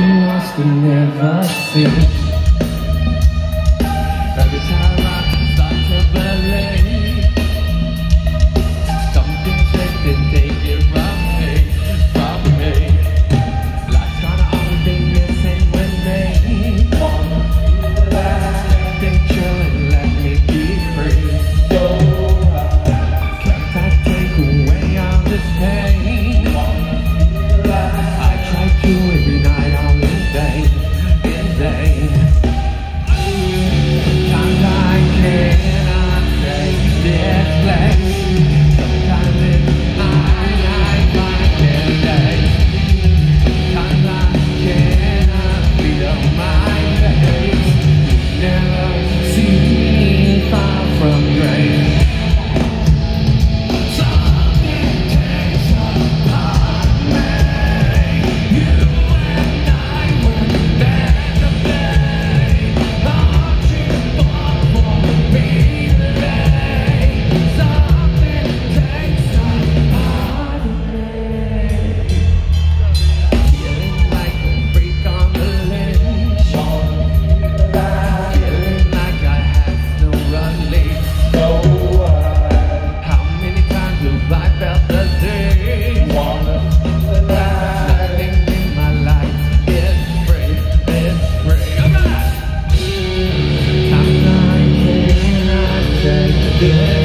lost and never seen Yeah.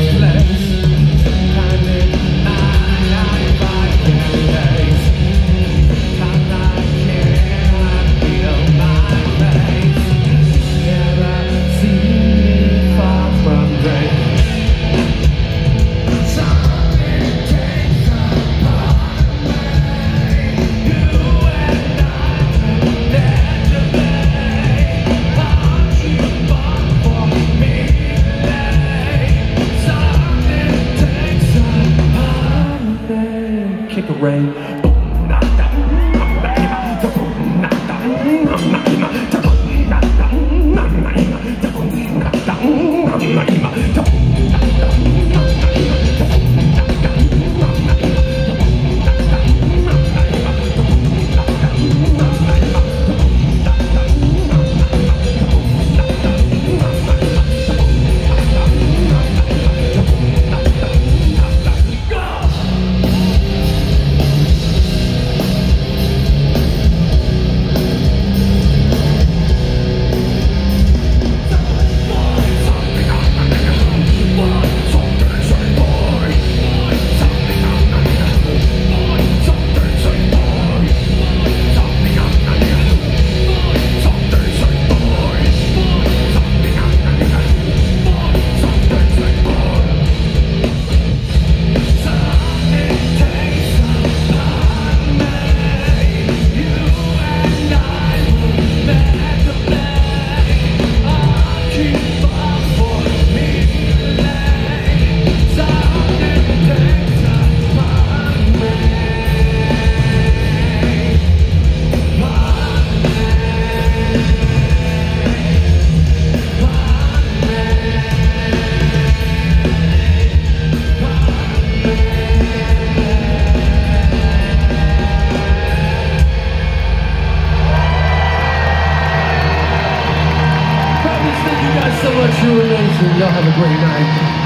rain. Thank you guys so much for your attention. Y'all have a great night.